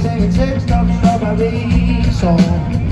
Singing sing a six stop strawberry song.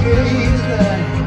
tears that